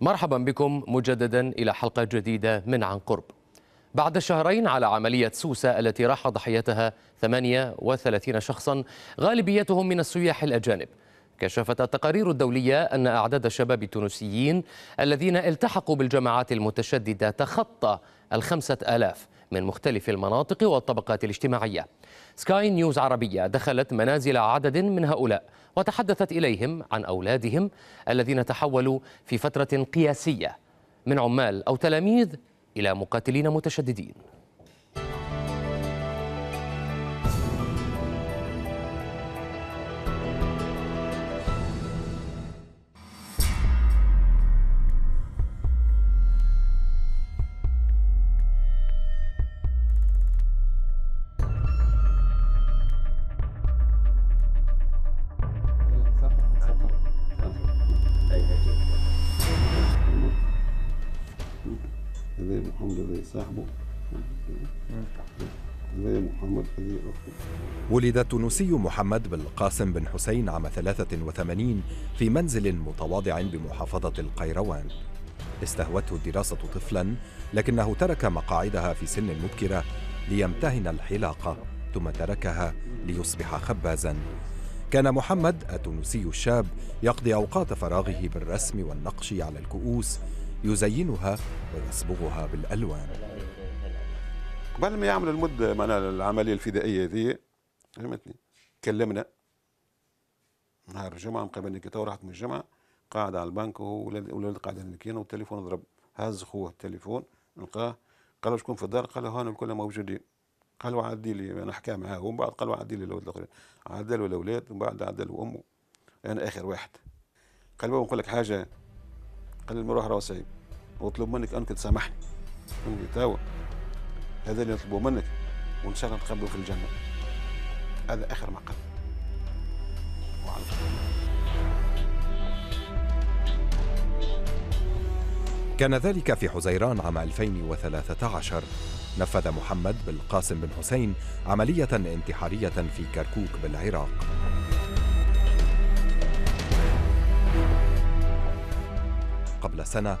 مرحبا بكم مجددا إلى حلقة جديدة من عن قرب. بعد شهرين على عملية سوسة التي راح ضحيتها 38 شخصا غالبيتهم من السياح الأجانب. كشفت التقارير الدولية أن أعداد الشباب التونسيين الذين التحقوا بالجماعات المتشددة تخطى الخمسة آلاف من مختلف المناطق والطبقات الاجتماعية. سكاي نيوز عربية دخلت منازل عدد من هؤلاء وتحدثت إليهم عن أولادهم الذين تحولوا في فترة قياسية من عمال أو تلاميذ إلى مقاتلين متشددين. ولد التونسي محمد بالقاسم بن حسين عام 83 في منزل متواضع بمحافظة القيروان. استهوته الدراسة طفلا لكنه ترك مقاعدها في سن مبكرة ليمتهن الحلاقة ثم تركها ليصبح خبازا. كان محمد التونسي الشاب يقضي أوقات فراغه بالرسم والنقش على الكؤوس يزينها ويصبغها بالألوان. قبل ما يعمل المدة معنا العملية الفدائية ذي فهمتني؟ كلمنا. نهار الجمعة مقابلني كي تو رحت من الجمعة قاعد على البنك وهو ولاد قاعدين الماكينة والتليفون ضرب. هز خوه التليفون نلقاه قال له شكون في الدار؟ قال له هون الكل موجودين. قال له عدي لي أنا حكى معاه ومن بعد قال له عدي لي الأولاد الأخرين. له الأولاد ومن بعد له أمه. أنا آخر واحد. قال له نقول لك حاجة. قال لي راه صعيب وأطلب منك أنك تسامحني. فهمتني توا. هذا اللي نطلبه منك وإن شاء الله نتقابلوا في الجنة. هذا آخر ما قال وعلى كان ذلك في حزيران عام 2013 نفذ محمد بالقاسم بن حسين عملية انتحارية في كركوك بالعراق. قبل سنة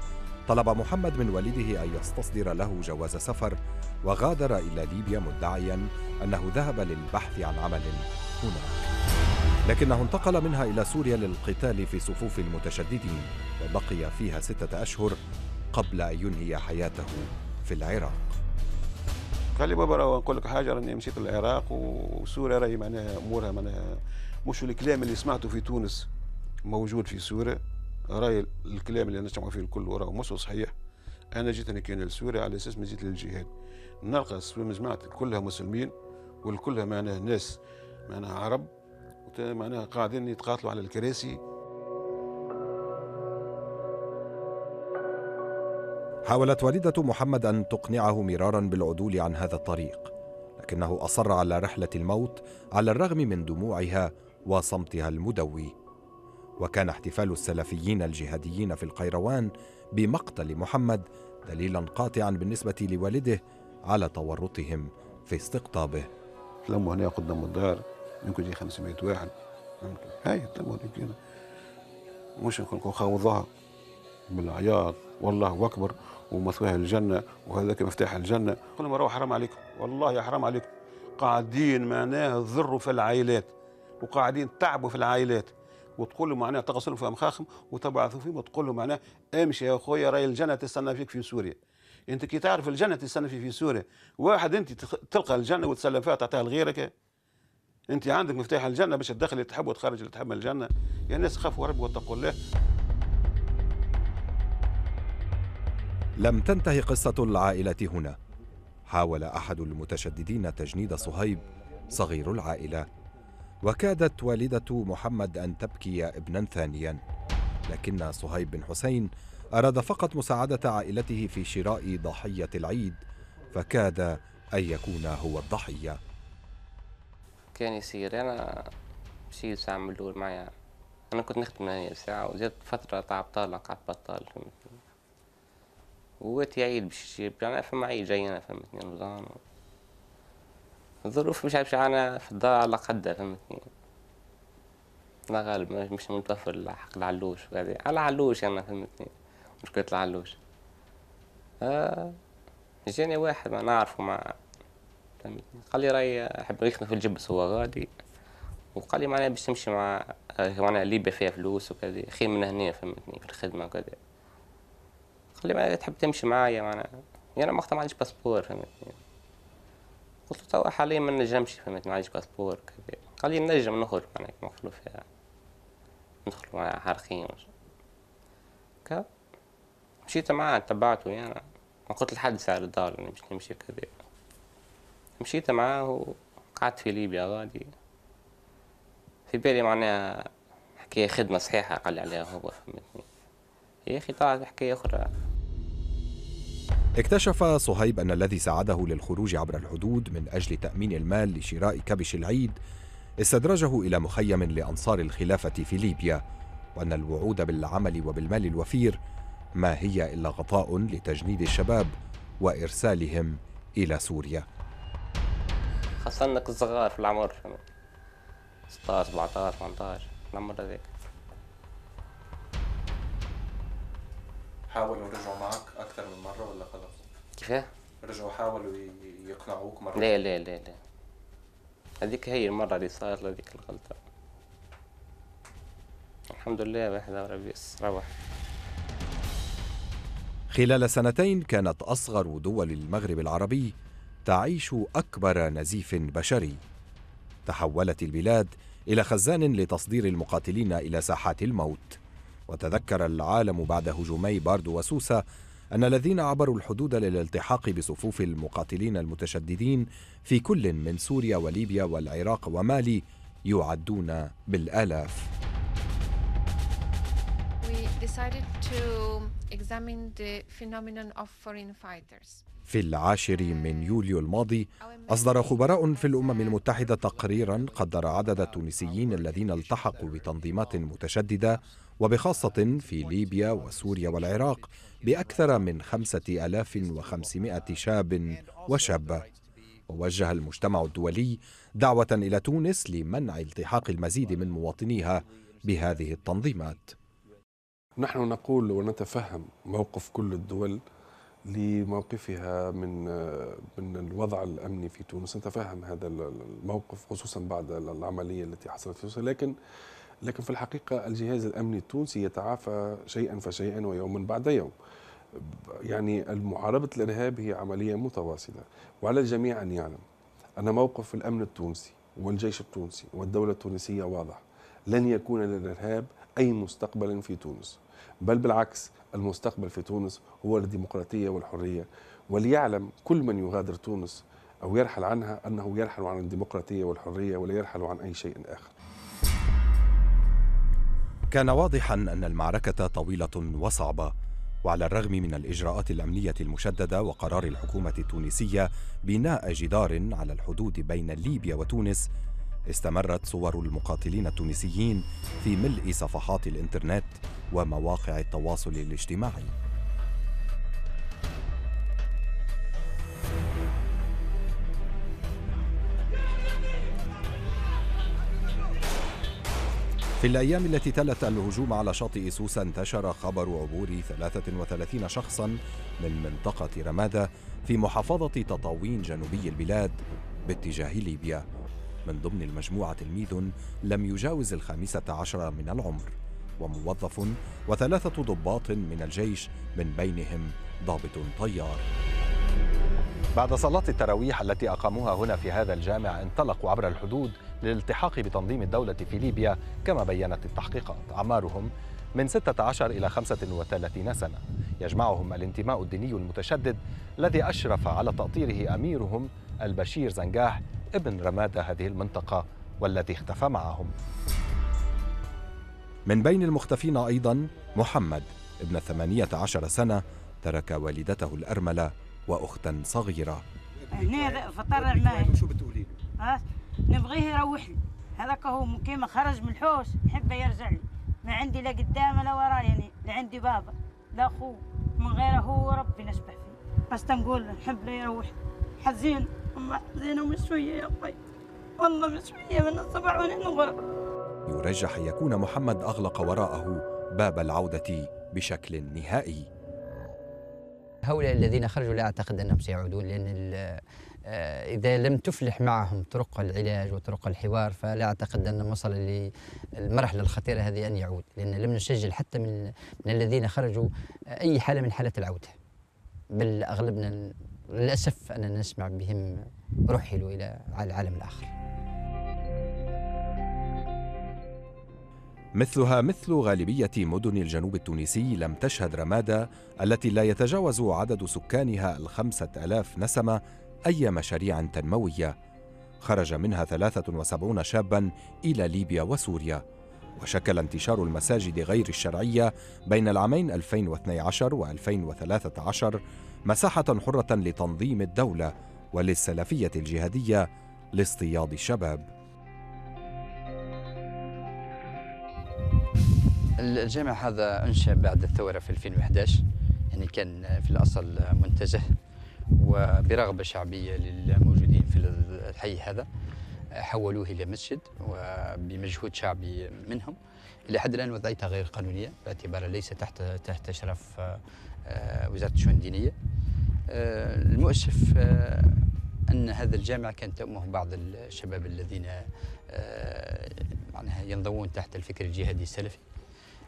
طلب محمد من والده أن يستصدر له جواز سفر وغادر إلى ليبيا مدعيا أنه ذهب للبحث عن عمل هناك. لكنه انتقل منها إلى سوريا للقتال في صفوف المتشددين وبقي فيها ستة أشهر قبل أن ينهي حياته في العراق. قال لي بابا نقول لك حاجة راني مشيت للعراق وسوريا راهي معناها أمورها معناها مش الكلام اللي سمعته في تونس موجود في سوريا. راي الكلام اللي نسمع فيه الكل وراه مش صحيح. أنا جيت أنا كان لسوريا على أساس ما جيت للجهاد. نلقى جماعة كلها مسلمين والكلها معناها ناس معناها عرب معناها قاعدين يتقاتلوا على الكراسي. حاولت والدة محمد أن تقنعه مرارا بالعدول عن هذا الطريق لكنه أصر على رحلة الموت على الرغم من دموعها وصمتها المدوي. وكان احتفال السلفيين الجهاديين في القيروان بمقتل محمد دليلا قاطعا بالنسبة لوالده على تورطهم في استقطابه. تلموا هنا قدام الدار يمكن يجي 500 واحد. هاي تلموا يمكن مش نكون خوضها بالعياط. والله أكبر. ومثواها الجنة. وهذاك مفتاح الجنة. ما روح حرام عليكم والله يا حرام عليكم قاعدين معناها ضروا في العائلات. وقاعدين تعبوا في العائلات. وتقول له معناها تغسلوا في مخاخم وتبعثوا فيهم وتقول له معناها امشي يا أخويا راي الجنة تستنى فيك في سوريا. أنت كي تعرف الجنة تستنى فيك في سوريا واحد أنت تلقى الجنة وتسلم فيها تعطيها لغيرك؟ أنت عندك مفتاح الجنة باش تدخل اللي تحب وتخرج اللي تحب من الجنة؟ يا الناس خافوا ربي واتقوا الله لم تنتهي قصة العائلة هنا. حاول أحد المتشددين تجنيد صهيب صغير العائلة. وكادت والدة محمد أن تبكي ابنا ثانيا. لكن صهيب بن حسين أراد فقط مساعدة عائلته في شراء ضحية العيد فكاد أن يكون هو الضحية. كان يصير. أنا مشيت ساعة من الأول معايا. أنا كنت نخدم هنا ساعة وزادت فترة تاع بطالة قعدت بطال. فهمتني وقت عيد باش يعني فما عيد جاي أنا فهمتني رمضان. الظروف مش عارف أنا في الدار على قدها فهمتني؟ لا غالب مش متوفر حق العلوش وهذه على علوش أنا فهمتني؟ مشكلة العلوش آه جاني واحد ما نعرفه مع فهمتني؟ قال لي راي حب يخدم في الجبس هو غادي. وقال لي معناها باش تمشي مع آه، معناها ليبيا فيها فلوس وكذا خير من هنا فهمتني؟ في الخدمة وكذا. قال لي معناها تحب تمشي معايا معناها. يعني ما ما عنديش باسبور فهمتني؟ قلت له توا حاليا ما نجمش فهمتني ما عنديش باسبور كذا. قال لي نجم نخرج معناها نخرجوا فيها. ندخلوا مع حارقين كا مشيت معاه تبعته يعني. ما قلت لحد سعر الدار اني باش نمشي كذا. مشيت معاه وقعدت في ليبيا غادي. في بالي معناها حكاية خدمة صحيحة قال لي عليها هو فهمتني. يا أخي طلعت حكاية أخرى. اكتشف صهيب أن الذي ساعده للخروج عبر الحدود من أجل تأمين المال لشراء كبش العيد استدرجه إلى مخيم لأنصار الخلافة في ليبيا وأن الوعود بالعمل وبالمال الوفير ما هي إلا غطاء لتجنيد الشباب وإرسالهم إلى سوريا. خاصة الصغار في العمر فهمت 16 17 18 العمر هذاك حاولوا رجعوا معك أكثر من مرة ولا خلاص؟ كيفاه؟ رجعوا حاولوا يقنعوك مرة لا لا لا لا. هذيك هي المرة اللي صارت له هذيك الغلطة. الحمد لله واحد ربي روح. خلال سنتين كانت أصغر دول المغرب العربي تعيش أكبر نزيف بشري. تحولت البلاد إلى خزان لتصدير المقاتلين إلى ساحات الموت. وتذكر العالم بعد هجومي باردو وسوسة أن الذين عبروا الحدود للالتحاق بصفوف المقاتلين المتشددين في كل من سوريا وليبيا والعراق ومالي يعدون بالآلاف we decided to examine the phenomenon of foreign fighters. في العاشر من يوليو الماضي أصدر خبراء في الأمم المتحدة تقريرا قدر عدد التونسيين الذين التحقوا بتنظيمات متشددة وبخاصة في ليبيا وسوريا والعراق بأكثر من خمسة ألاف وخمسمائة شاب وشابة ووجه المجتمع الدولي دعوة إلى تونس لمنع التحاق المزيد من مواطنيها بهذه التنظيمات. نحن نقول ونتفهم موقف كل الدول لموقفها من من الوضع الأمني في تونس. نتفهم هذا الموقف خصوصا بعد العملية التي حصلت في تونس. لكن لكن في الحقيقة الجهاز الأمني التونسي يتعافى شيئا فشيئا ويوما بعد يوم. يعني محاربه الإرهاب هي عملية متواصلة وعلى الجميع أن يعلم أن موقف الأمن التونسي والجيش التونسي والدولة التونسية واضح. لن يكون للإرهاب أي مستقبل في تونس. بل بالعكس المستقبل في تونس هو الديمقراطية والحرية وليعلم كل من يغادر تونس أو يرحل عنها أنه يرحل عن الديمقراطية والحرية ولا يرحل عن أي شيء آخر. كان واضحا أن المعركة طويلة وصعبة وعلى الرغم من الإجراءات الأمنية المشددة وقرار الحكومة التونسية بناء جدار على الحدود بين ليبيا وتونس استمرت صور المقاتلين التونسيين في ملء صفحات الإنترنت ومواقع التواصل الاجتماعي. في الأيام التي تلت الهجوم على شاطئ سوسة انتشر خبر عبور 33 شخصا من منطقة رمادة في محافظة تطاوين جنوبي البلاد باتجاه ليبيا. من ضمن المجموعة تلميذ لم يجاوز الخامسة عشر من العمر وموظف وثلاثة ضباط من الجيش من بينهم ضابط طيار. بعد صلاة التراويح التي أقاموها هنا في هذا الجامع انطلقوا عبر الحدود للالتحاق بتنظيم الدولة في ليبيا كما بيّنت التحقيقات. أعمارهم من 16 إلى 35 سنة. يجمعهم الانتماء الديني المتشدد الذي أشرف على تأطيره أميرهم البشير زنجاح ابن رمادة هذه المنطقة والذي اختفى معهم. من بين المختفين أيضا محمد ابن 18 سنة ترك والدته الأرملة وأختا صغيرة. هنا فطر شو بتقولي؟ له؟ نبغيه يروح لي هذاك هو كيما خرج من الحوش نحبه يرجع لي. ما عندي لا قدام لا ورا يعني لا عندي بابا لا أخوه. من غيره هو ربي نشبح فيه. بس تنقول له نحب له يروح. حزين. يا أخي. والله مش شوية من الصبح يرجح يكون محمد أغلق وراءه باب العودة بشكل نهائي. هؤلاء الذين خرجوا لا أعتقد أنهم سيعودون لأن ال- آه، إذا لم تفلح معهم طرق العلاج وطرق الحوار فلا أعتقد أن وصل للمرحلة الخطيرة هذه أن يعود لأن لم نسجل حتى من من الذين خرجوا أي حالة من حالات العودة. بل أغلبنا للأسف أننا نسمع بهم رحلوا إلى العالم الآخر. مثلها مثل غالبية مدن الجنوب التونسي لم تشهد رمادة التي لا يتجاوز عدد سكانها الخمسة ألاف نسمة أي مشاريع تنموية. خرج منها 73 شابا إلى ليبيا وسوريا. وشكل انتشار المساجد غير الشرعية بين العامين 2012 و2013 مساحة حرة لتنظيم الدولة وللسلفية الجهادية لاصطياد الشباب. الجامع هذا أنشأ بعد الثورة في 2011 يعني كان في الأصل منتزه وبرغبة شعبية للموجودين في الحي هذا. حولوه إلى مسجد وبمجهود شعبي منهم. إلى حد الآن وضعيتها غير قانونية باعتبارها ليس تحت تحت إشراف آه، وزارة الشؤون الدينية. المؤسف آه، أن هذا الجامع كان تأمه بعض الشباب الذين آه، معناها ينضوون تحت الفكر الجهادي السلفي.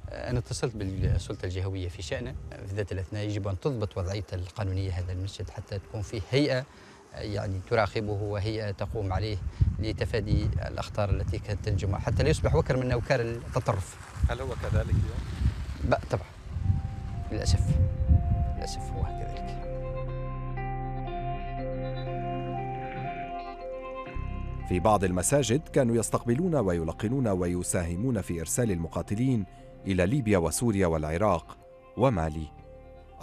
أنا اتصلت بالسلطة الجهوية في شأنه في ذات الأثناء يجب أن تضبط وضعيته القانونية هذا المسجد حتى تكون فيه هيئة يعني تراقبه وهيئة تقوم عليه لتفادي الأخطار التي كانت تنجم حتى لا يصبح وكر من أوكار التطرف. هل هو كذلك اليوم؟ طبعا. للأسف. للأسف هو كذلك في بعض المساجد كانوا يستقبلون ويلقنون ويساهمون في إرسال المقاتلين إلى ليبيا وسوريا والعراق ومالي.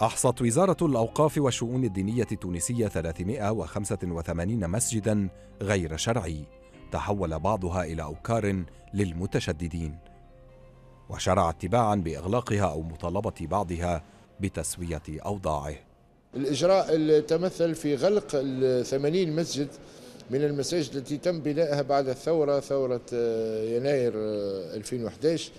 أحصت وزارة الأوقاف والشؤون الدينية التونسية 385 مسجدا غير شرعي. تحول بعضها إلى أوكار للمتشددين. وشرعت تباعا بإغلاقها أو مطالبة بعضها بتسوية أوضاعه. الإجراء اللي تمثل في غلق ال 80 مسجد من المساجد التي تم بنائها بعد الثورة ثورة آه، يناير آه، 2011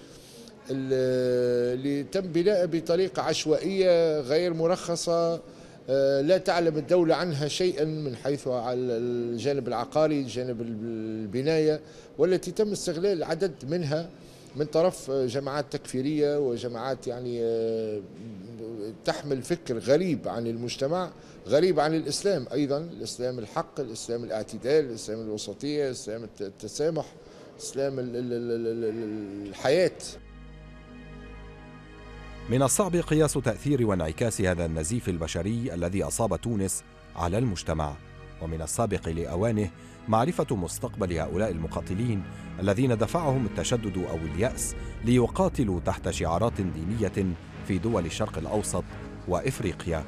اللي تم بنائها بطريقة عشوائية غير مرخصة آه، لا تعلم الدولة عنها شيئا من حيث على الجانب العقاري جانب البناية والتي تم استغلال عدد منها من طرف آه، جماعات تكفيرية وجماعات يعني آه، تحمل فكر غريب عن المجتمع غريب عن الإسلام أيضا الإسلام الحق الإسلام الاعتدال الإسلام الوسطية الإسلام الت- التسامح إسلام ال- ال- ال- ال- ال- الحياة. من الصعب قياس تأثير وانعكاس هذا النزيف البشري الذي أصاب تونس على المجتمع. ومن السابق لأوانه معرفة مستقبل هؤلاء المقاتلين الذين دفعهم التشدد أو اليأس ليقاتلوا تحت شعارات دينية في دول الشرق الأوسط وإفريقيا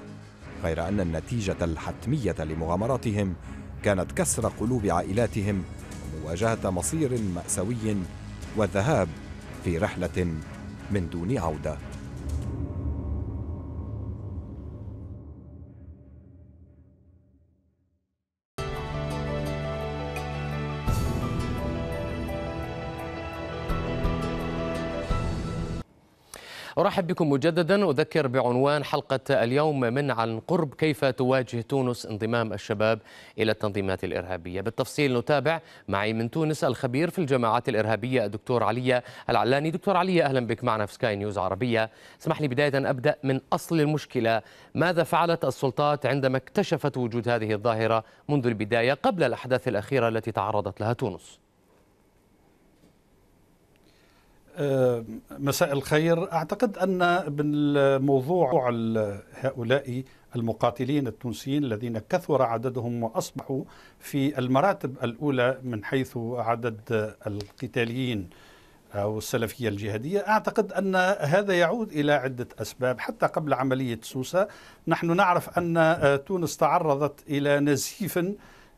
غير أن النتيجة الحتمية لمغامراتهم كانت كسر قلوب عائلاتهم ومواجهة مصير مأساوي والذهاب في رحلة من دون عودة. أرحب بكم مجددا. أذكر بعنوان حلقة اليوم من عن قرب كيف تواجه تونس انضمام الشباب إلى التنظيمات الإرهابية. بالتفصيل نتابع معي من تونس الخبير في الجماعات الإرهابية الدكتور علي العلاني. دكتور علي أهلا بك معنا في سكاي نيوز عربية. اسمح لي بداية أبدأ من أصل المشكلة. ماذا فعلت السلطات عندما اكتشفت وجود هذه الظاهرة منذ البداية قبل الأحداث الأخيرة التي تعرضت لها تونس آه، مساء الخير. أعتقد أن بالموضوع ال- هؤلاء المقاتلين التونسيين الذين كثر عددهم وأصبحوا في المراتب الأولى من حيث عدد القتاليين أو السلفية الجهادية أعتقد أن هذا يعود إلى عدة أسباب. حتى قبل عملية سوسة نحن نعرف أن آه، تونس تعرضت إلى نزيف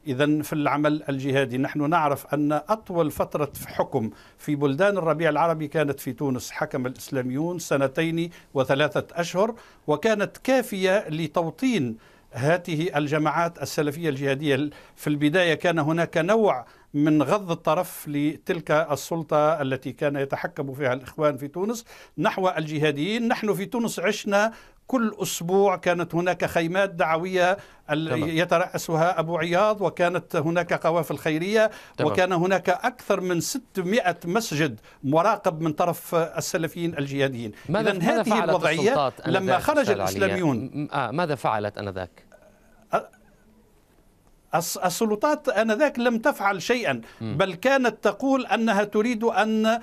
إذا في العمل الجهادي. نحن نعرف أن أطول فترة حكم في بلدان الربيع العربي كانت في تونس. حكم الإسلاميون سنتين وثلاثة أشهر وكانت كافية لتوطين هذه الجماعات السلفية الجهادية. في البداية كان هناك نوع من غض الطرف لتلك السلطة التي كان يتحكم فيها الإخوان في تونس. نحو الجهاديين نحن في تونس عشنا كل أسبوع كانت هناك خيمات دعوية. يترأسها أبو عياض وكانت هناك قوافل خيرية تمام. وكان هناك أكثر من 600 مسجد مراقب من طرف السلفيين الجهاديين ماذا إذن هذه فعلت الوضعية السلطات لما خرج؟ الإسلاميون آه ماذا فعلت آنذاك؟ الس- السلطات آنذاك لم تفعل شيئا بل كانت تقول أنها تريد أن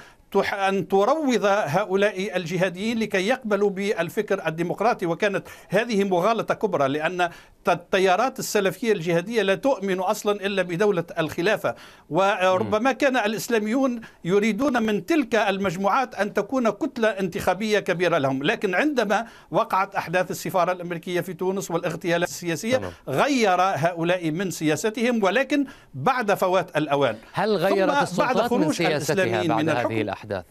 أن تروض هؤلاء الجهاديين لكي يقبلوا بالفكر الديمقراطي. وكانت هذه مغالطة كبرى لأن التيارات السلفية الجهادية لا تؤمن أصلا إلا بدولة الخلافة. وربما كان الإسلاميون يريدون من تلك المجموعات أن تكون كتلة انتخابية كبيرة لهم. لكن عندما وقعت أحداث السفارة الأمريكية في تونس والاغتيالات السياسية. غير هؤلاء من سياستهم ولكن بعد فوات الأوان. هل غيرت بعد السلطات من خروج سياستها الإسلاميين بعد من هذه الحكم؟ الأحداث؟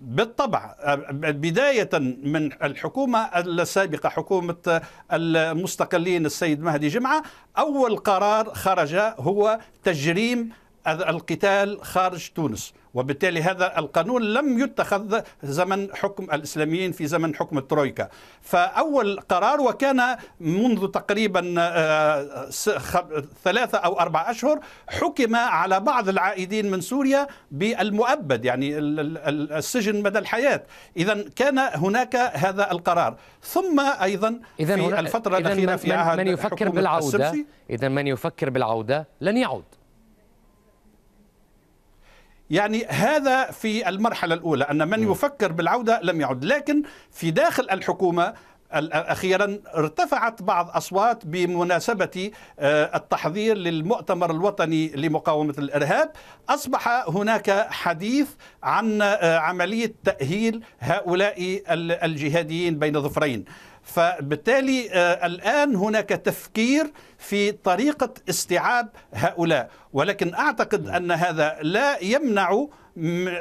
بالطبع بداية من الحكومة السابقة حكومة المستقلين السيد مهدي جمعة أول قرار خرج هو تجريم القتال خارج تونس وبالتالي هذا القانون لم يتخذ زمن حكم الإسلاميين في زمن حكم الترويكا. فأول قرار وكان منذ تقريبا آه، ثلاثة أو أربعة أشهر حكم على بعض العائدين من سوريا بالمؤبد يعني ال- ال- ال- السجن مدى الحياة. إذا كان هناك هذا القرار. ثم أيضا في الفترة الأخيرة من, في عهد من يفكر بالعودة إذا من يفكر بالعودة لن يعود. يعني هذا في المرحلة الأولى أن من يفكر بالعودة لم يعد. لكن في داخل الحكومة ال- أخيرا ارتفعت بعض أصوات بمناسبة آه، التحضير للمؤتمر الوطني لمقاومة الإرهاب. أصبح هناك حديث عن آه، عملية تأهيل هؤلاء ال- الجهاديين بين ظفرين. فبالتالي آه، الآن هناك تفكير في طريقة استيعاب هؤلاء. ولكن أعتقد أن هذا لا يمنع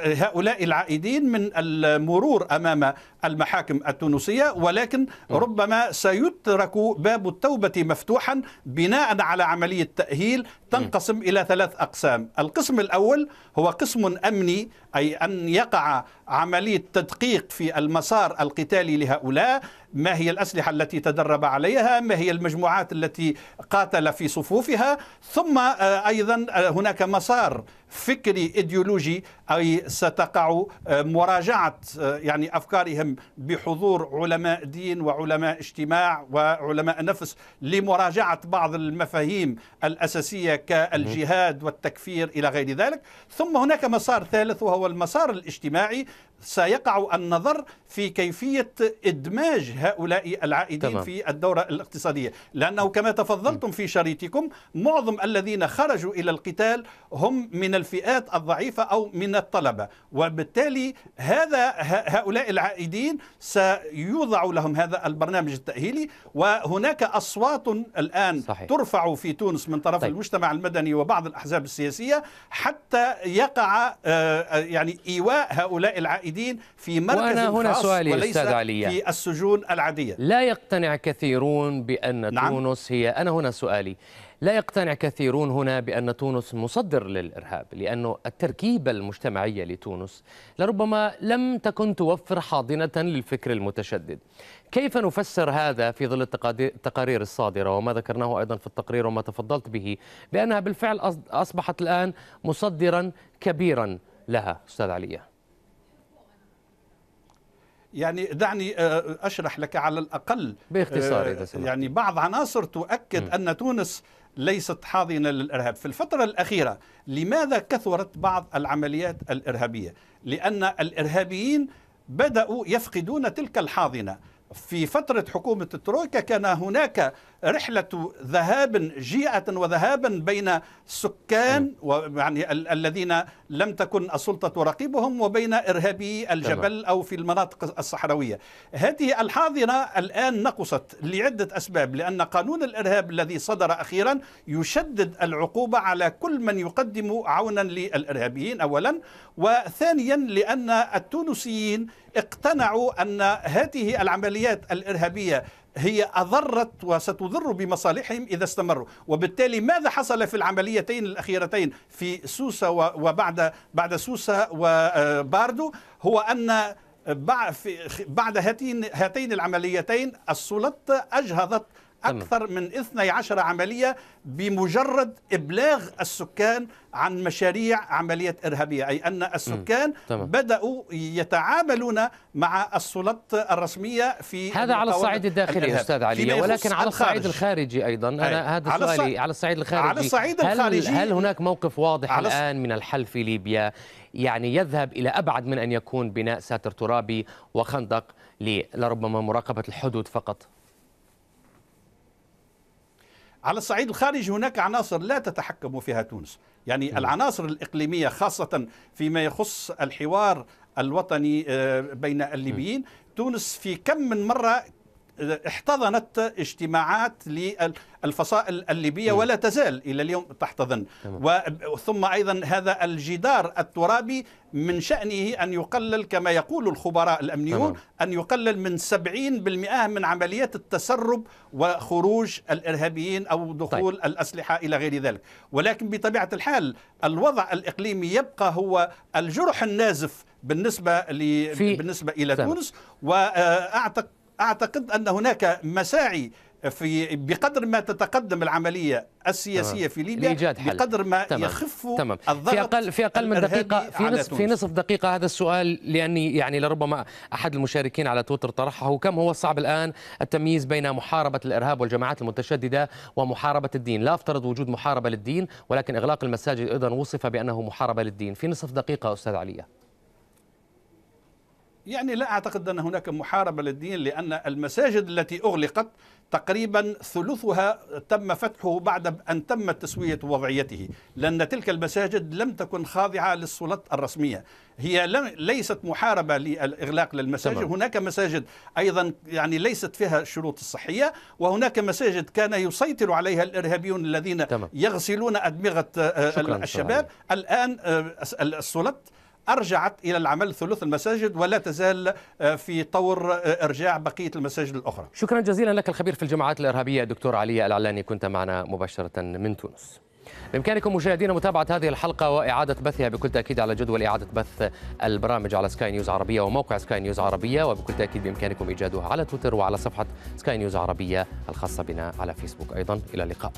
هؤلاء العائدين من المرور أمام المحاكم التونسية. ولكن ربما سيترك باب التوبة مفتوحا بناء على عملية تأهيل تنقسم إلى ثلاث أقسام، القسم الأول هو قسم أمني أي أن يقع عملية تدقيق في المسار القتالي لهؤلاء، ما هي الأسلحة التي تدرب عليها، ما هي المجموعات التي قاتل في صفوفها، ثم آه، أيضا آه، هناك مسار فكري إيديولوجي أي ستقع آه، مراجعة يعني أفكارهم بحضور علماء دين وعلماء اجتماع وعلماء نفس لمراجعة بعض المفاهيم الأساسية كالجهاد والتكفير إلى غير ذلك، ثم هناك مسار ثالث وهو المسار الاجتماعي. سيقع النظر في كيفية إدماج هؤلاء العائدين تمام. في الدورة الاقتصادية، لأنه كما تفضلتم في شريطكم معظم الذين خرجوا إلى القتال هم من الفئات الضعيفة أو من الطلبة، وبالتالي هذا هؤلاء العائدين سيوضع لهم هذا البرنامج التأهيلي وهناك أصوات الآن صحيح. ترفع في تونس من طرف طيب. المجتمع المدني وبعض الأحزاب السياسية حتى يقع آه، يعني إيواء هؤلاء العائدين في مركز وأنا هنا خاص سؤالي وليس أستاذ علي. في السجون العادية. لا يقتنع كثيرون بأن نعم. تونس هي أنا هنا سؤالي. لا يقتنع كثيرون هنا بأن تونس مصدر للإرهاب لأنه التركيبة المجتمعية لتونس لربما لم تكن توفر حاضنة للفكر المتشدد. كيف نفسر هذا في ظل التقارير الصادرة؟ وما ذكرناه أيضا في التقرير وما تفضلت به بأنها بالفعل أص- أصبحت الآن مصدرا كبيرا لها أستاذ علي. يعني دعني آه، أشرح لك على الأقل. باختصار آه، إذا سمحت. يعني بعض عناصر تؤكد أن تونس ليست حاضنة للإرهاب. في الفترة الأخيرة لماذا كثرت بعض العمليات الإرهابية؟ لأن الإرهابيين بدأوا يفقدون تلك الحاضنة. في فترة حكومة الترويكا كان هناك رحلة ذهاب جيئة وذهابا بين سكان ويعني ال- الذين لم تكن السلطة تراقبهم وبين إرهابي الجبل أو في المناطق الصحراوية. هذه الحاضنة الآن نقصت لعدة أسباب لأن قانون الإرهاب الذي صدر أخيرا يشدد العقوبة على كل من يقدم عونا للإرهابيين أولا وثانيا لأن التونسيين اقتنعوا أن هذه العمليات الإرهابية هي أضرت وستضر بمصالحهم إذا استمروا وبالتالي ماذا حصل في العمليتين الأخيرتين في سوسة وبعد بعد سوسة وباردو هو أن بعد هاتين هاتين العمليتين السلطة أجهضت. أكثر من 12 عملية بمجرد إبلاغ السكان عن مشاريع عملية إرهابية أي أن السكان تمام. بدأوا يتعاملون مع السلطة الرسمية في هذا على الصعيد الداخلي الإرهاب. أستاذ علي ولكن على الصعيد الخارج. الخارجي أيضا أي. أنا هذا على سؤالي على الصعيد الخارجي على الصعيد هل الخارجي- هل هناك موقف واضح الآن من الحل في ليبيا يعني يذهب إلى أبعد من أن يكون بناء ساتر ترابي وخندق لربما مراقبة الحدود فقط على الصعيد الخارجي هناك عناصر لا تتحكم فيها تونس. يعني العناصر الإقليمية خاصة فيما يخص الحوار الوطني آه، بين الليبيين. تونس في كم من مرة احتضنت اجتماعات للفصائل الليبية ولا تزال إلى اليوم تحتضن ثم أيضا هذا الجدار الترابي من شأنه أن يقلل كما يقول الخبراء الأمنيون. أن يقلل من 70% من عمليات التسرب وخروج الإرهابيين أو دخول طيب. الأسلحة إلى غير ذلك ولكن بطبيعة الحال الوضع الإقليمي يبقى هو الجرح النازف بالنسبة ل... بالنسبة إلى تمام. تونس وأعتقد أعتقد أن هناك مساعي في بقدر ما تتقدم العملية السياسية تمام. في ليبيا. بقدر ما تمام. يخف تمام الضغط في أقل في أقل من دقيقه في نصف في. نصف دقيقة هذا السؤال لأني يعني لربما أحد المشاركين على تويتر طرحه كم هو صعب الآن التمييز بين محاربة الإرهاب والجماعات المتشددة ومحاربة الدين لا أفترض وجود محاربة للدين ولكن إغلاق المساجد أيضا وصف بأنه محاربة للدين في نصف دقيقة أستاذ عليا يعني لا أعتقد أن هناك محاربة للدين لأن المساجد التي أغلقت تقريبا ثلثها تم فتحه بعد أن تم تسوية وضعيته. لأن تلك المساجد لم تكن خاضعة للسلطات الرسمية. هي لم ليست محاربة للإغلاق للمساجد. تمام. هناك مساجد أيضا يعني ليست فيها الشروط الصحية وهناك مساجد كان يسيطر عليها الإرهابيون الذين تمام. يغسلون أدمغة آه، الشباب. الآن آه، السلطات أرجعت إلى العمل ثلث المساجد ولا تزال آه، في طور آه، إرجاع بقية المساجد الأخرى. شكرا جزيلا لك الخبير في الجماعات الإرهابية دكتور علي العلاني. كنت معنا مباشرة من تونس. بإمكانكم مشاهدينا متابعة هذه الحلقة وإعادة بثها بكل تأكيد على جدول إعادة بث البرامج على سكاي نيوز عربية وموقع سكاي نيوز عربية وبكل تأكيد بإمكانكم إيجادها على تويتر وعلى صفحة سكاي نيوز عربية الخاصة بنا على فيسبوك. أيضا إلى اللقاء.